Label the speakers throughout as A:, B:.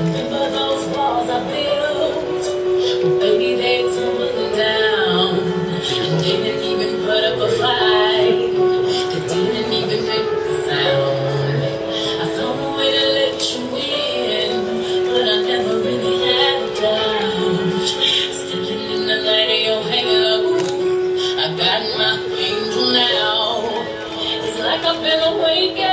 A: Remember those walls I built? Maybe they tumbling down. I didn't even put up a fight. I didn't even make a sound. I found a way to let you in, but I never really had a doubt. Standing in the light of your halo, I got my angel now. It's like
B: I've been awake.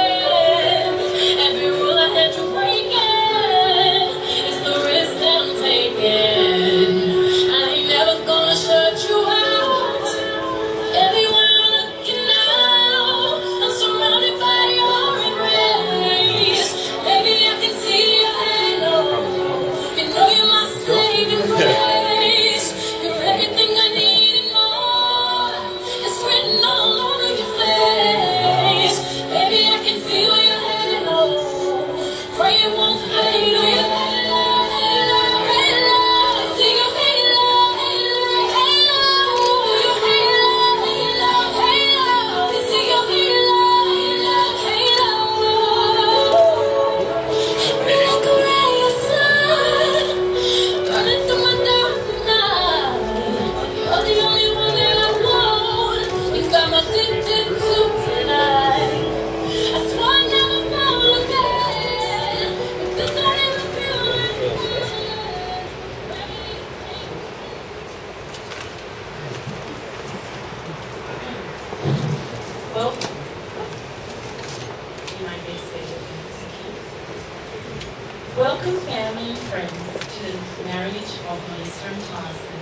B: Pray it Welcome, family and friends, to the marriage of Melissa and Tyson.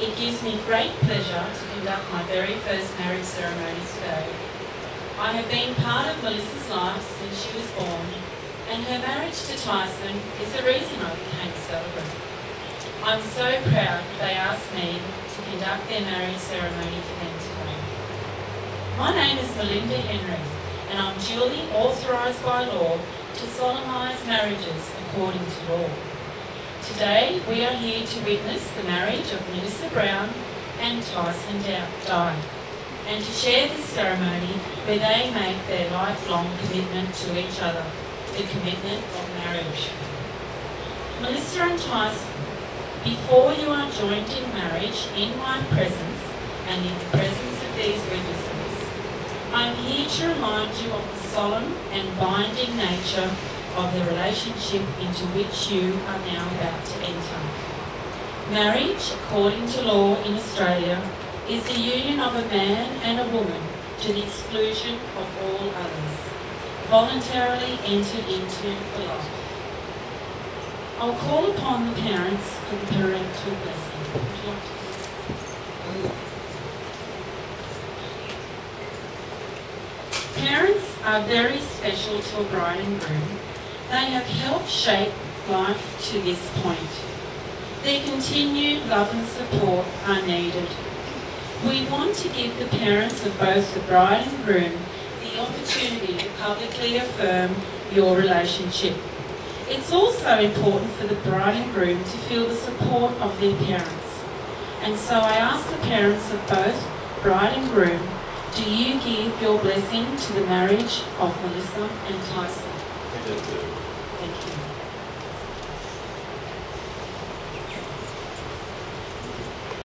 B: It gives me great pleasure to conduct my very first marriage ceremony today. I have been part of Melissa's life since she was born, and her marriage to Tyson is the reason I became celebrant. I'm so proud they asked me to conduct their marriage ceremony for them today. My name is Melinda Henry, and I'm duly authorised by law to solemnise marriages according to law. Today, we are here to witness the marriage of Melissa Brown and Tyson Dye, and to share this ceremony where they make their lifelong commitment to each other, the commitment of marriage. Melissa and Tyson, before you are joined in marriage in my presence and in the presence of these witnesses, I am here to remind you of the solemn and binding nature of the relationship into which you are now about to enter. Marriage, according to law in Australia, is the union of a man and a woman to the exclusion of all others, voluntarily entered into for life. I'll call upon the parents for the parental blessing. Parents are very special to a bride and groom. They have helped shape life to this point. Their continued love and support are needed. We want to give the parents of both the bride and groom the opportunity to publicly affirm your relationship. It's also important for the bride and groom to feel the support of their parents. And so I ask the parents of both bride and groom, do you give your blessing to the marriage of Melissa and Tyson? Thank you.